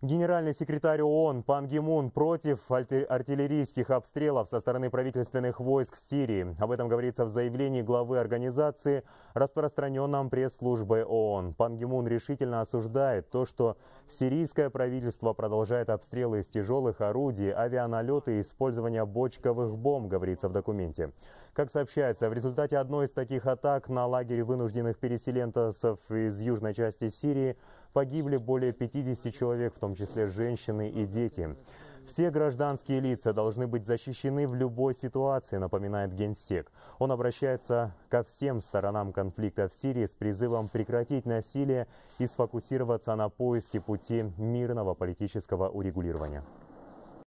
Генеральный секретарь ООН Пан Ги Мун против артиллерийских обстрелов со стороны правительственных войск в Сирии. Об этом говорится в заявлении главы организации, распространенном пресс-службой ООН. Пан Ги Мун решительно осуждает то, что сирийское правительство продолжает обстрелы из тяжелых орудий, авианалеты и использование бочковых бомб, говорится в документе. Как сообщается, в результате одной из таких атак на лагерь вынужденных переселенцев из южной части Сирии погибли более 50 человек, в том числе женщины и дети. Все гражданские лица должны быть защищены в любой ситуации, напоминает Генсек. Он обращается ко всем сторонам конфликта в Сирии с призывом прекратить насилие и сфокусироваться на поиске пути мирного политического урегулирования.